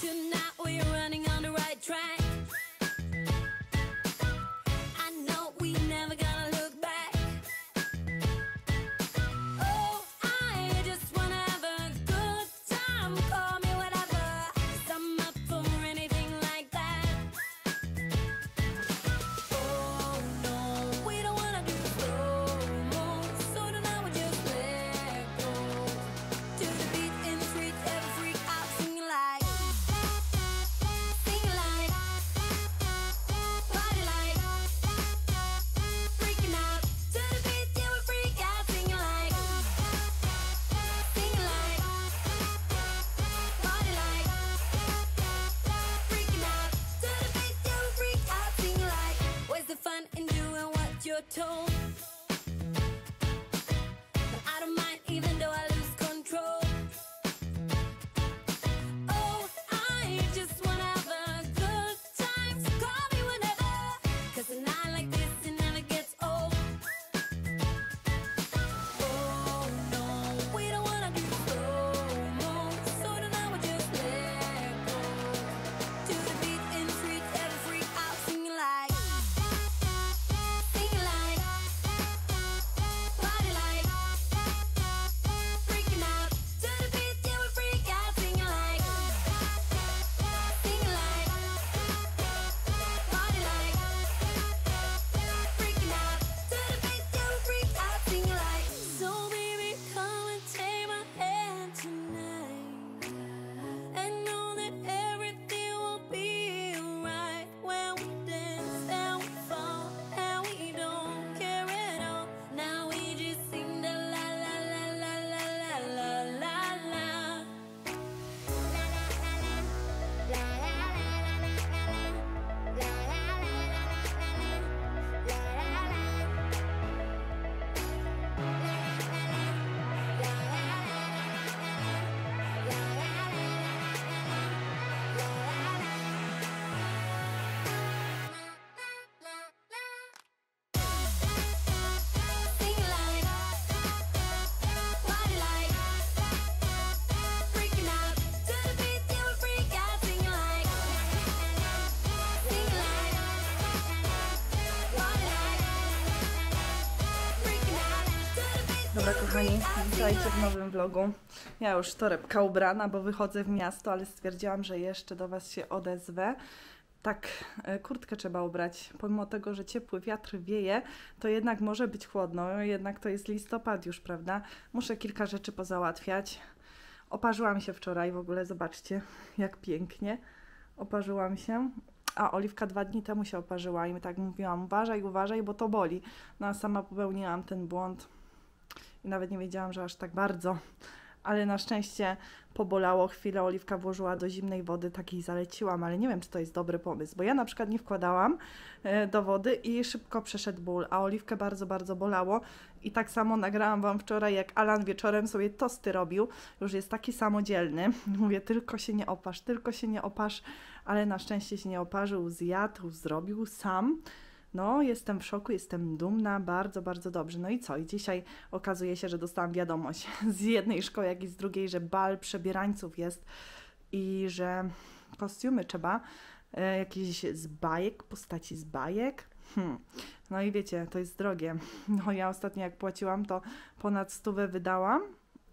Tonight Told. Dobra kochani, witajcie w nowym vlogu. Ja już torebka ubrana, bo wychodzę w miasto, ale stwierdziłam, że jeszcze do Was się odezwę. Tak, e, kurtkę trzeba ubrać. Pomimo tego, że ciepły wiatr wieje, to jednak może być chłodno. Jednak to jest listopad już, prawda? Muszę kilka rzeczy pozałatwiać. Oparzyłam się wczoraj w ogóle, zobaczcie, jak pięknie. Oparzyłam się. A Oliwka dwa dni temu się oparzyła i tak mówiłam, uważaj, uważaj, bo to boli. No a sama popełniłam ten błąd i nawet nie wiedziałam, że aż tak bardzo. Ale na szczęście pobolało chwilę, Oliwka włożyła do zimnej wody, takiej zaleciłam, ale nie wiem, czy to jest dobry pomysł, bo ja na przykład nie wkładałam e, do wody i szybko przeszedł ból, a Oliwkę bardzo, bardzo bolało i tak samo nagrałam Wam wczoraj, jak Alan wieczorem sobie tosty robił, już jest taki samodzielny, mówię, tylko się nie opasz, tylko się nie opasz, ale na szczęście się nie oparzył, zjadł, zrobił sam. No, jestem w szoku, jestem dumna, bardzo, bardzo dobrze. No i co? I dzisiaj okazuje się, że dostałam wiadomość z jednej szkoły, jak i z drugiej, że bal przebierańców jest i że kostiumy trzeba, e, jakieś z bajek, postaci z bajek. Hmm. No i wiecie, to jest drogie. No ja ostatnio jak płaciłam, to ponad stówę wydałam,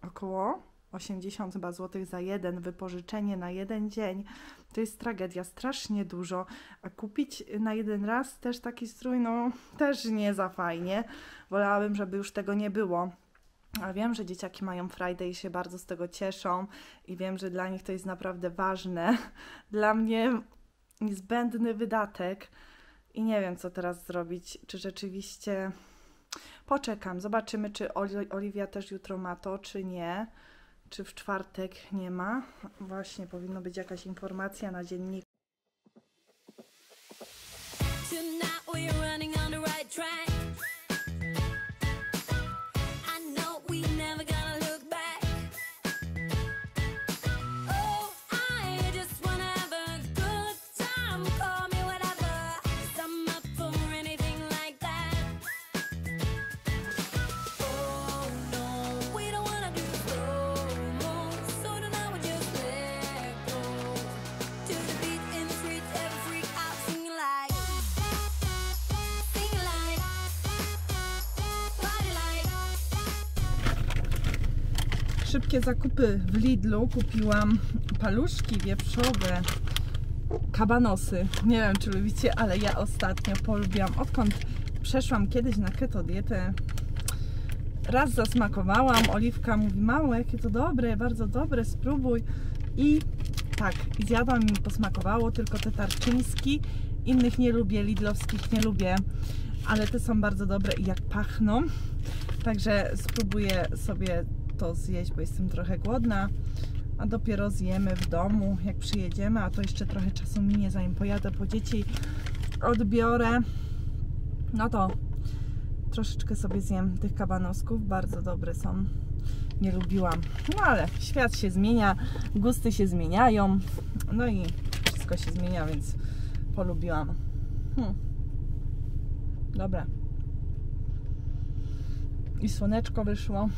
około 80 chyba złotych za jeden, wypożyczenie na jeden dzień. To jest tragedia, strasznie dużo. A kupić na jeden raz też taki strój, no też nie za fajnie. Wolałabym, żeby już tego nie było. A wiem, że dzieciaki mają Friday i się bardzo z tego cieszą i wiem, że dla nich to jest naprawdę ważne. Dla mnie niezbędny wydatek i nie wiem, co teraz zrobić. Czy rzeczywiście poczekam, zobaczymy, czy Oli- Oliwia też jutro ma to, czy nie. Czy w czwartek nie ma? Właśnie powinno być jakaś informacja na dzienniku. Tonight we're running on the right track. Szybkie zakupy w Lidlu. Kupiłam paluszki wieprzowe, kabanosy. Nie wiem, czy lubicie, ale ja ostatnio polubiłam. Odkąd przeszłam kiedyś na keto dietę, raz zasmakowałam. Oliwka mówi, mało, jakie to dobre, bardzo dobre, spróbuj. I tak, zjadłam i posmakowało, tylko te tarczyński. Innych nie lubię, lidlowskich nie lubię, ale te są bardzo dobre i jak pachną. Także spróbuję sobie to zjeść, bo jestem trochę głodna. A dopiero zjemy w domu, jak przyjedziemy, a to jeszcze trochę czasu minie, zanim pojadę po dzieci, odbiorę. No to troszeczkę sobie zjem tych kabanosków, bardzo dobre są. Nie lubiłam. No ale świat się zmienia, gusty się zmieniają. No i wszystko się zmienia, więc polubiłam. Hmm. Dobra. I słoneczko wyszło.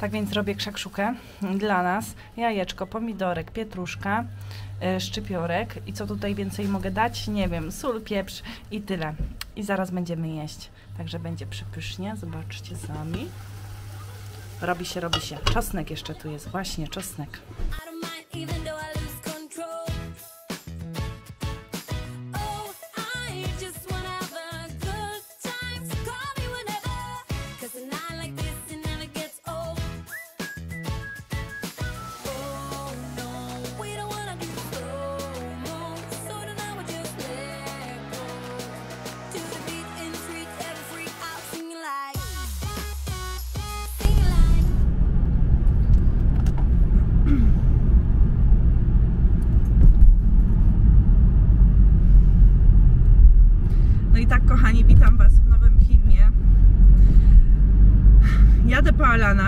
Tak więc robię krzakszukę dla nas. Jajeczko, pomidorek, pietruszka, y, szczypiorek. I co tutaj więcej mogę dać? Nie wiem. Sól, pieprz i tyle. I zaraz będziemy jeść. Także będzie przepysznie. Zobaczcie sami. Robi się, robi się. Czosnek jeszcze tu jest. Właśnie, czosnek.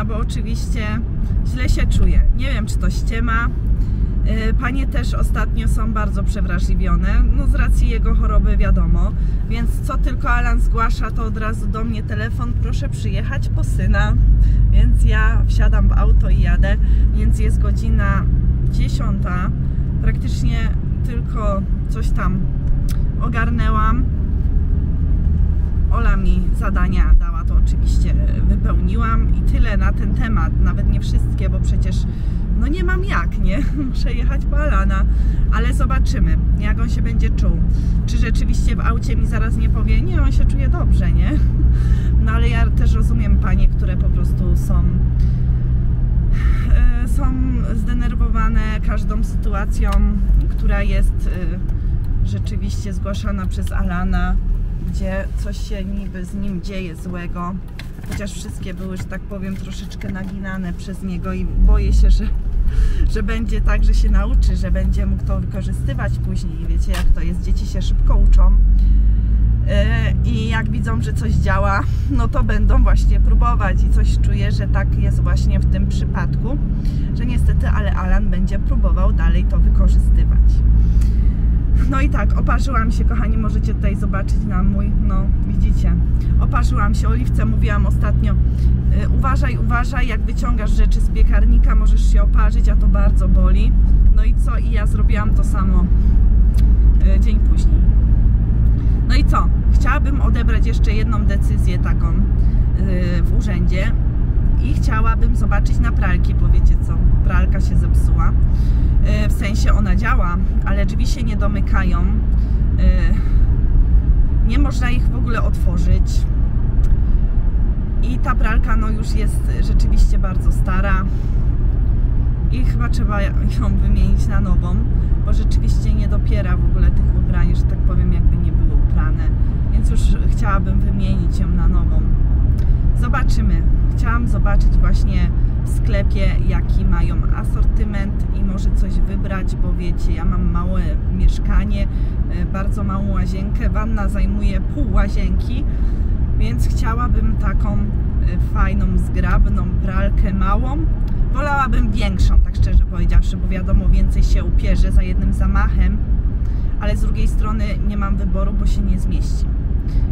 Bo oczywiście źle się czuję. Nie wiem, czy to ściema. Yy, Panie też ostatnio są bardzo przewrażliwione, no z racji jego choroby wiadomo, więc co tylko Alan zgłasza, to od razu do mnie telefon, proszę przyjechać po syna, więc ja wsiadam w auto i jadę, więc jest godzina 10, praktycznie tylko coś tam ogarnęłam, Ola mi zadania dała, to oczywiście wypełniłam i tyle na ten temat. Nawet nie wszystkie, bo przecież no nie mam jak, nie? Muszę jechać po Alana, ale zobaczymy, jak on się będzie czuł. Czy rzeczywiście w aucie mi zaraz nie powie, nie, on się czuje dobrze, nie? No ale ja też rozumiem panie, które po prostu są e, są zdenerwowane każdą sytuacją, która jest e, rzeczywiście zgłaszana przez Alana, gdzie coś się niby z nim dzieje złego. Chociaż wszystkie były, że tak powiem, troszeczkę naginane przez niego i boję się, że, że będzie tak, że się nauczy, że będzie mógł to wykorzystywać później. Wiecie, jak to jest, dzieci się szybko uczą. E, I jak widzą, że coś działa, no to będą właśnie próbować i coś czuję, że tak jest właśnie w tym przypadku, że niestety, ale Alan będzie próbował dalej to wykorzystywać. No i tak, oparzyłam się, kochani, możecie tutaj zobaczyć na mój, no widzicie, oparzyłam się, Oliwce mówiłam ostatnio, y, uważaj, uważaj, jak wyciągasz rzeczy z piekarnika, możesz się oparzyć, a to bardzo boli. No i co? I ja zrobiłam to samo y, dzień później. No i co? Chciałabym odebrać jeszcze jedną decyzję taką y, w urzędzie i chciałabym zobaczyć na pralki, bo wiecie co, pralka się zepsuła. Y, W sensie ona działa, ale drzwi się nie domykają. Y, Nie można ich w ogóle otworzyć. I ta pralka no już jest rzeczywiście bardzo stara. I chyba trzeba ją wymienić na nową, bo rzeczywiście nie dopiera w ogóle tych ubrań, że tak powiem, jakby nie były uprane. Więc już chciałabym wymienić ją na nową. Zobaczymy. Chciałam zobaczyć właśnie w sklepie, jaki mają asortyment i może coś wybrać, bo wiecie, ja mam małe mieszkanie, e, bardzo małą łazienkę, wanna zajmuje pół łazienki, więc chciałabym taką e, fajną, zgrabną pralkę małą. Wolałabym większą, tak szczerze powiedziawszy, bo wiadomo, więcej się upierze za jednym zamachem, ale z drugiej strony nie mam wyboru, bo się nie zmieści.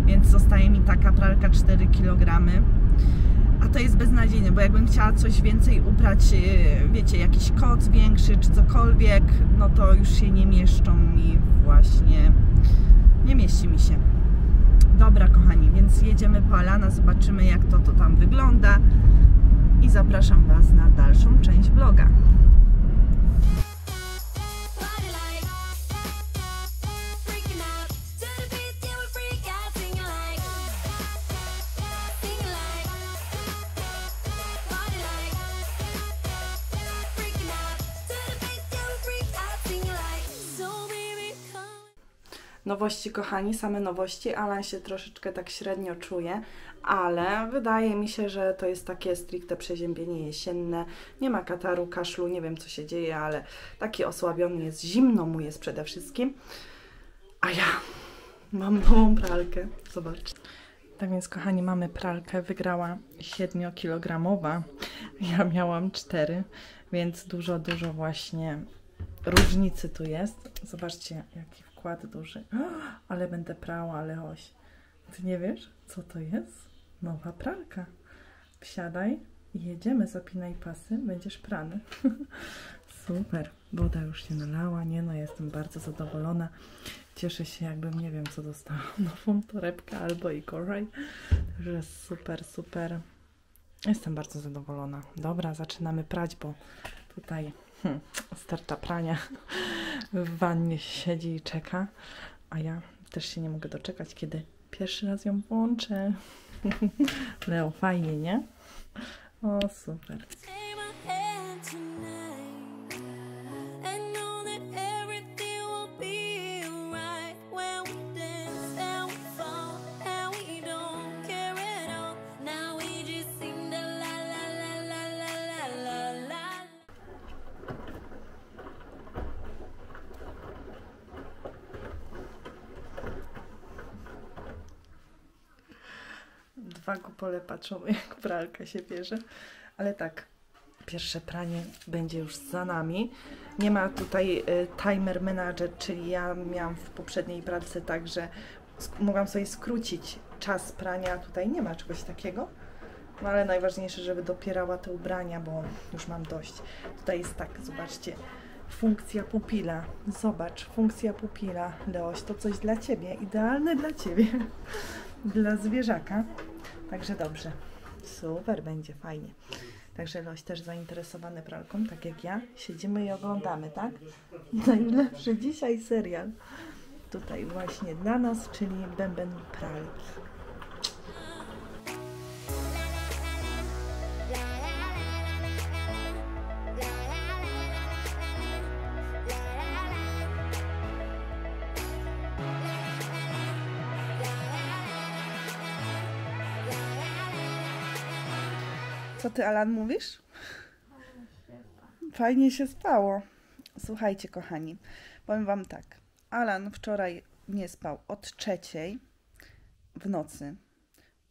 więc zostaje mi taka pralka 4 kg. A to jest beznadziejne, bo jakbym chciała coś więcej ubrać, yy, wiecie, jakiś koc większy czy cokolwiek, no to już się nie mieszczą mi właśnie, nie mieści mi się. Dobra, kochani, więc jedziemy po Alana, zobaczymy jak to, to tam wygląda i zapraszam Was na dalszą część vloga. Nowości, kochani, same nowości. Alan się troszeczkę tak średnio czuje, ale wydaje mi się, że to jest takie stricte przeziębienie jesienne. Nie ma kataru, kaszlu, nie wiem co się dzieje, ale taki osłabiony jest, zimno mu jest przede wszystkim. A ja mam nową pralkę. Zobaczcie. Tak więc, kochani, mamy pralkę. Wygrała 7-kilogramowa. Ja miałam 4, więc dużo, dużo właśnie różnicy tu jest. Zobaczcie, jaki wkład duży. Ale będę prała, ale oś. Ty nie wiesz, co to jest? Nowa pralka. Wsiadaj i jedziemy, zapinaj pasy, będziesz prany. Super. Woda już się nalała, nie no, jestem bardzo zadowolona. Cieszę się, jakbym nie wiem, co dostała. Nową torebkę albo i koraj. Także super, super. Jestem bardzo zadowolona. Dobra, zaczynamy prać, bo tutaj hmm, starcza prania w wannie siedzi i czeka, a ja też się nie mogę doczekać, kiedy pierwszy raz ją włączę. Leo, fajnie, nie? O, super. Kupole patrzą, jak pralka się bierze. Ale tak, pierwsze pranie będzie już za nami. Nie ma tutaj y, timer manager, czyli ja miałam w poprzedniej pralce tak, że sk- mogłam sobie skrócić czas prania. Tutaj nie ma czegoś takiego. No ale najważniejsze, żeby dopierała te ubrania, bo już mam dość. Tutaj jest tak, zobaczcie, funkcja pupila. Zobacz, funkcja pupila. Leoś, to coś dla Ciebie, idealne dla Ciebie. dla zwierzaka. Także dobrze. Super, będzie fajnie. Także Loś też zainteresowany pralką, tak jak ja. Siedzimy i oglądamy, tak? Najlepszy dzisiaj serial. Tutaj właśnie dla nas, czyli Bęben Pralki. Ty, Alan, mówisz? Fajnie się spało. Słuchajcie, kochani, powiem wam tak. Alan wczoraj nie spał od trzeciej w nocy,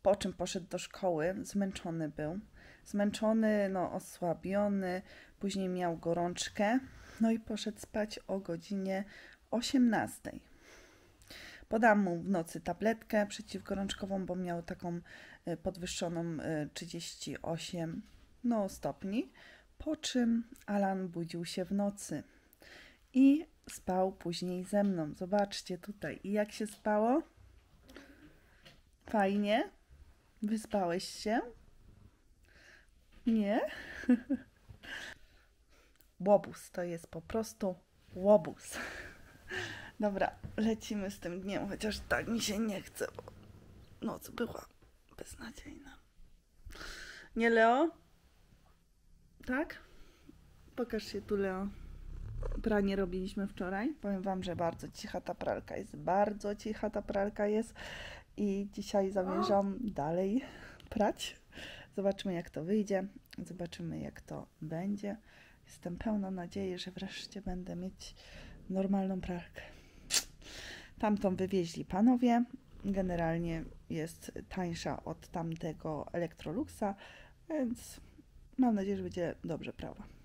po czym poszedł do szkoły, zmęczony był. Zmęczony, no osłabiony, później miał gorączkę, no i poszedł spać o godzinie 18. Podam mu w nocy tabletkę przeciwgorączkową, bo miał taką podwyższoną y, 38 no, stopni. Po czym Alan budził się w nocy i spał później ze mną. Zobaczcie tutaj. I jak się spało? Fajnie? Wyspałeś się? Nie? Łobuz to jest po prostu łobuz. Dobra, lecimy z tym dniem, chociaż tak mi się nie chce, bo noc była beznadziejna. Nie, Leo? Tak? Pokaż się tu, Leo. Pranie robiliśmy wczoraj. Powiem Wam, że bardzo cicha ta pralka jest. Bardzo cicha ta pralka jest. I dzisiaj zamierzam dalej prać. Zobaczymy, jak to wyjdzie. Zobaczymy, jak to będzie. Jestem pełna nadziei, że wreszcie będę mieć normalną pralkę. Tamtą wywieźli panowie. Generalnie jest tańsza od tamtego Electroluxa, więc mam nadzieję, że będzie dobrze prawa.